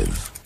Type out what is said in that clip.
live.